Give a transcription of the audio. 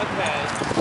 Okay.